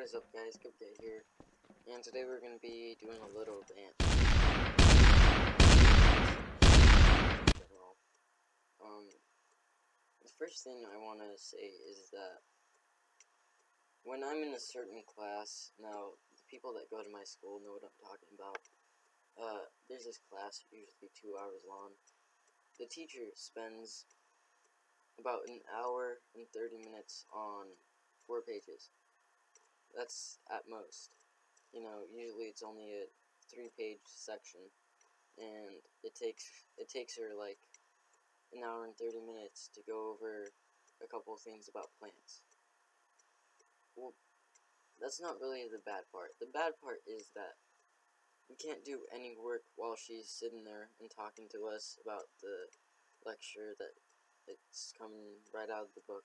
What is up guys, Cupcake here, and today we're going to be doing a little dance. Um, the first thing I want to say is that when I'm in a certain class, now the people that go to my school know what I'm talking about, uh, there's this class, usually two hours long, the teacher spends about an hour and 30 minutes on four pages. That's at most. You know, usually it's only a three-page section, and it takes it takes her like an hour and 30 minutes to go over a couple things about plants. Well, that's not really the bad part. The bad part is that we can't do any work while she's sitting there and talking to us about the lecture that it's coming right out of the book.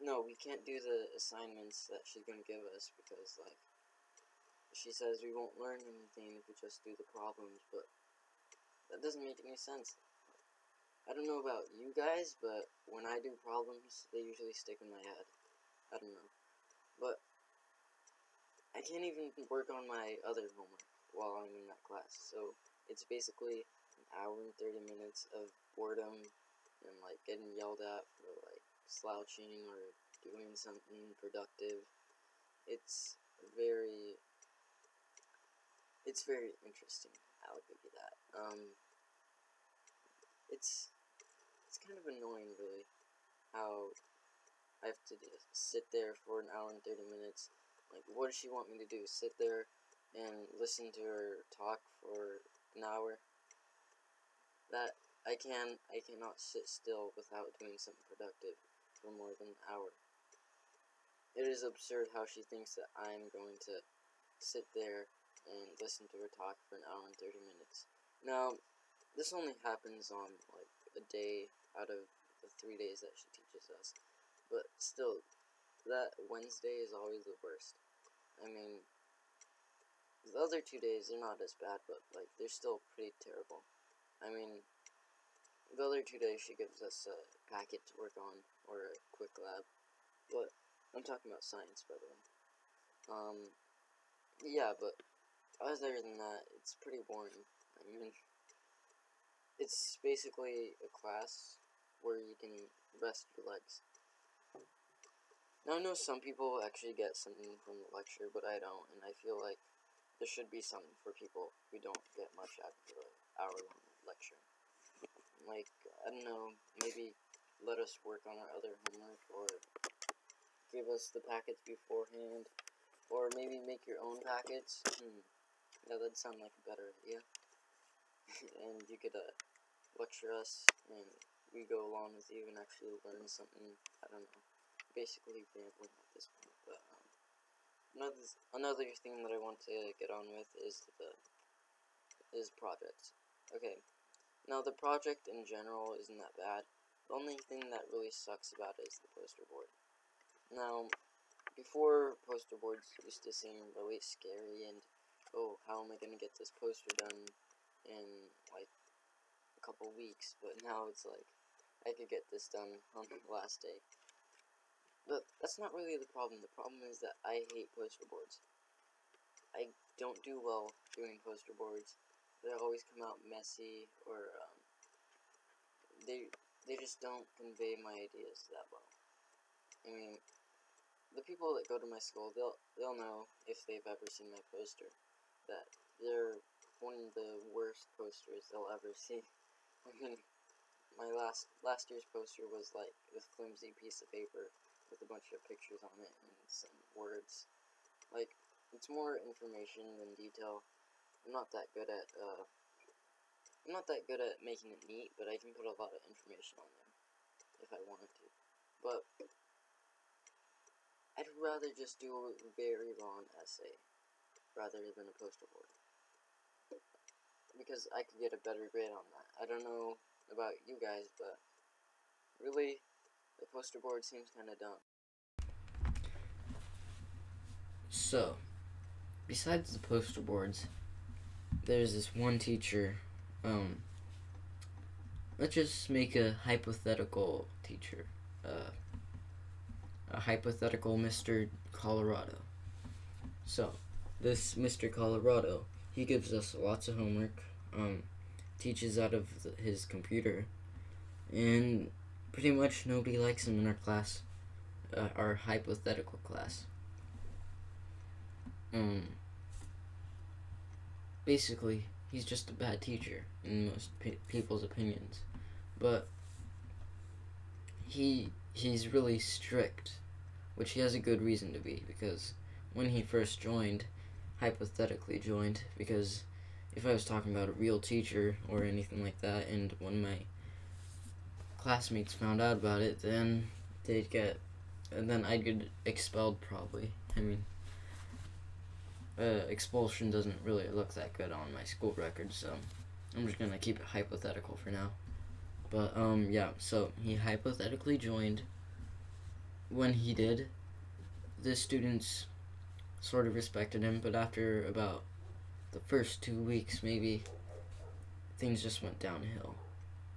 No, we can't do the assignments that she's gonna give us because, like, she says we won't learn anything if we just do the problems, but that doesn't make any sense. I don't know about you guys, but when I do problems, they usually stick in my head. I don't know. But I can't even work on my other homework while I'm in that class. So it's basically an hour and 30 minutes of boredom and like getting yelled at for like slouching or doing something productive. It's very it's very interesting. I'll give you that. Um it's it's kind of annoying really how I have to sit there for an hour and 30 minutes like, what does she want me to do? Sit there and listen to her talk for an hour? That I can I cannot sit still without doing something productive for more than an hour. It is absurd how she thinks that I'm going to sit there and listen to her talk for an hour and 30 minutes. Now, this only happens on like a day out of the three days that she teaches us. But still, that Wednesday is always the worst. I mean, the other two days, they're not as bad, but, like, they're still pretty terrible. I mean, the other two days she gives us a packet to work on, or a quick lab, but I'm talking about science, by the way. Um, yeah, but other than that, it's pretty boring. I mean, it's basically a class where you can rest your legs. Now, I know some people actually get something from the lecture, but I don't, and I feel like there should be something for people who don't get much out of the hour-long lecture. Like, I don't know, maybe let us work on our other homework, or give us the packets beforehand, or maybe make your own packets. Hmm. Yeah, that'd sound like a better idea. and you could, uh, lecture us, and we go along with you and actually learn something, I don't know basically rambling at this point, but um, another another thing that I want to get on with is the is projects. Okay, now the project in general isn't that bad. The only thing that really sucks about it is the poster board. Now, before poster boards used to seem really scary and oh, how am I gonna get this poster done in like a couple weeks? But now it's like I could get this done on the last day. But that's not really the problem. The problem is that I hate poster boards. I don't do well doing poster boards. They always come out messy, or um, they they just don't convey my ideas that well. I mean, the people that go to my school, they'll they'll know if they've ever seen my poster that they're one of the worst posters they'll ever see. I mean, my last last year's poster was like this flimsy piece of paper with a bunch of pictures on it and some words. Like, it's more information than detail. I'm not that good at, uh, I'm not that good at making it neat, but I can put a lot of information on there, if I wanted to. But, I'd rather just do a very long essay, rather than a poster board. Because I could get a better grade on that. I don't know about you guys, but really, the poster board seems kind of dumb. So, besides the poster boards, there's this one teacher. Um, let's just make a hypothetical teacher. Uh, a hypothetical Mr. Colorado. So, this Mr. Colorado, he gives us lots of homework, um, teaches out of the, his computer, and pretty much nobody likes him in our class, uh, our hypothetical class. Um, basically, he's just a bad teacher in most pe- people's opinions, but he he's really strict, which he has a good reason to be because when he first joined, hypothetically joined, because if I was talking about a real teacher or anything like that, and when my classmates found out about it, then they'd get, and then I'd get expelled probably. I mean, uh, expulsion doesn't really look that good on my school record, so I'm just gonna keep it hypothetical for now. But um, yeah. So he hypothetically joined. When he did, the students sort of respected him, but after about the first two weeks, maybe things just went downhill.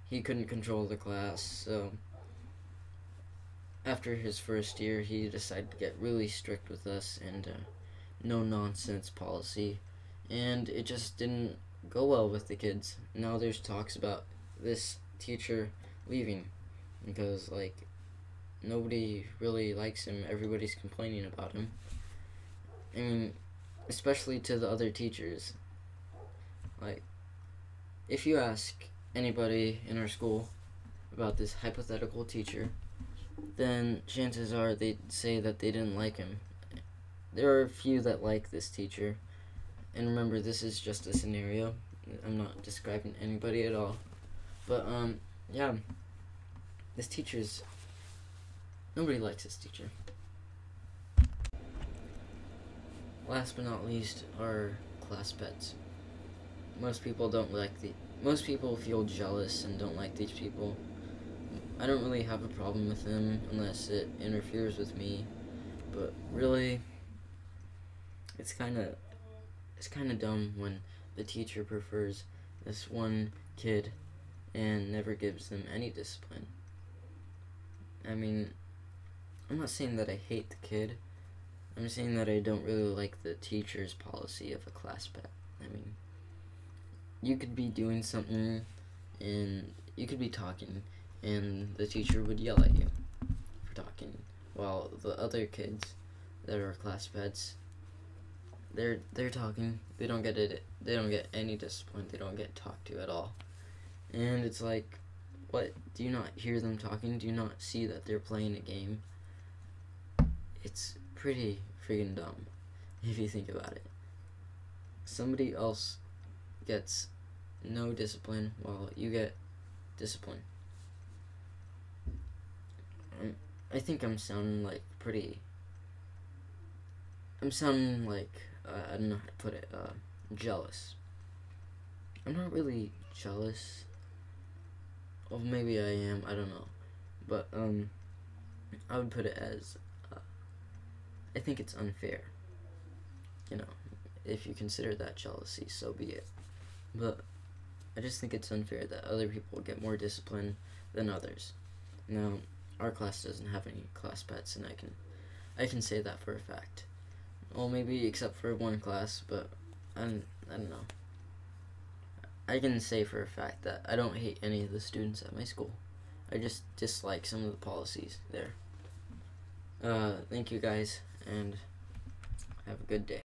He couldn't control the class, so after his first year, he decided to get really strict with us and uh, no nonsense policy, and it just didn't go well with the kids. Now there's talks about this teacher leaving because like nobody really likes him. Everybody's complaining about him. I mean, especially to the other teachers. Like, if you ask anybody in our school about this hypothetical teacher, then chances are they'd say that they didn't like him. There are a few that like this teacher. And remember, this is just a scenario. I'm not describing anybody at all. But um, yeah, this teacher's nobody likes this teacher. Last but not least, are class pets. Most people don't like the. Most people feel jealous and don't like these people. I don't really have a problem with them unless it interferes with me. But really, it's kind of it's kind of dumb when the teacher prefers this one kid and never gives them any discipline. I mean, I'm not saying that I hate the kid. I'm saying that I don't really like the teacher's policy of a class pet. I mean, you could be doing something and you could be talking and the teacher would yell at you for talking while the other kids that are class pets they're they're talking they don't get it they don't get any discipline they don't get talked to at all and it's like, what? Do you not hear them talking? Do you not see that they're playing a game? It's pretty freaking dumb if you think about it. Somebody else gets no discipline while you get discipline. Um, I think I'm sounding like pretty. I'm sounding like uh, I don't know how to put it. Uh, jealous. I'm not really jealous well, maybe I am. I don't know, but um, I would put it as uh, I think it's unfair. You know, if you consider that jealousy, so be it. But I just think it's unfair that other people get more discipline than others. Now, our class doesn't have any class pets, and I can I can say that for a fact. Well, maybe except for one class, but I don't, I don't know. I can say for a fact that I don't hate any of the students at my school. I just dislike some of the policies there. Uh, thank you guys, and have a good day.